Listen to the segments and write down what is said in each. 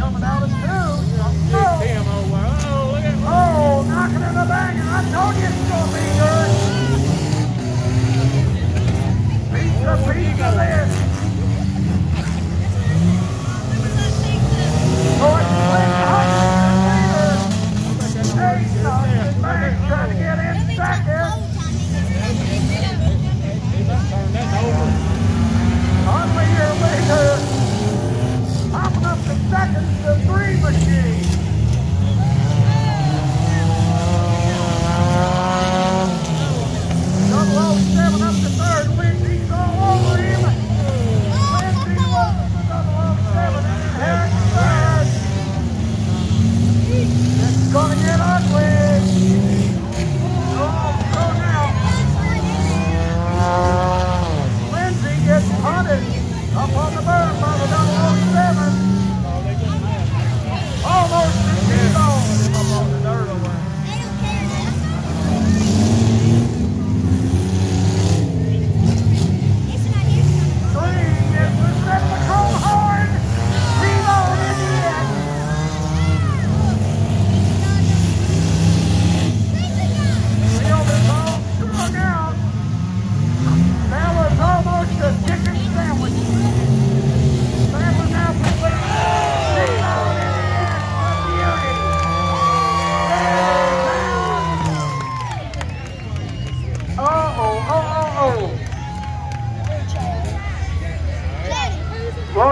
helping out of too. Oh, oh, look at oh, knocking in the bag! and I told you it's going to be good. Pizza, pizza, list. Oh, it's uh, Hey, he's trying to get in second.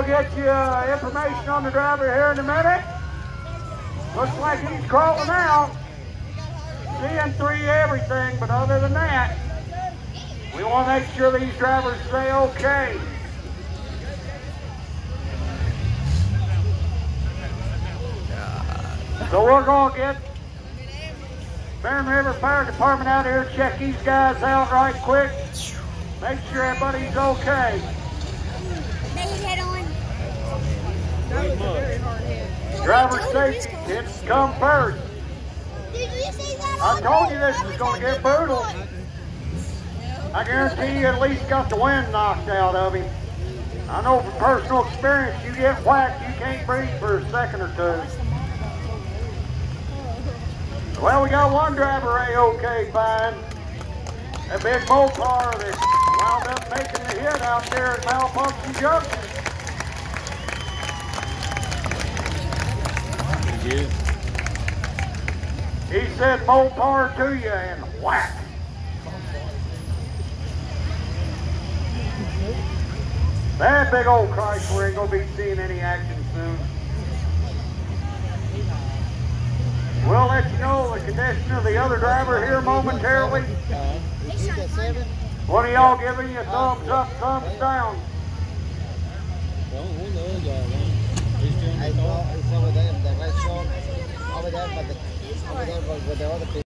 Get you uh, information on the driver here in a minute. Looks like he's crawling out. Seeing three everything, but other than that, we want to make sure these drivers stay okay. So we're going to get Barren River Fire Department out here, check these guys out right quick. Make sure everybody's okay. Driver safety, it's come first. I told you this was going to get brutal. I guarantee you at least got the wind knocked out of him. I know from personal experience, you get whacked, you can't breathe for a second or two. Well, we got one driver A-OK fine. That big Mopar that wound up making the hit out there at Malfunction Junction. He said Mopar to you and whack. That big old Chrysler ain't gonna be seeing any action soon. We'll let you know the condition of the other driver here momentarily. One of y'all giving you thumbs up, thumbs down. I saw, I saw with them, the red shot over there, but the, over there with the other people.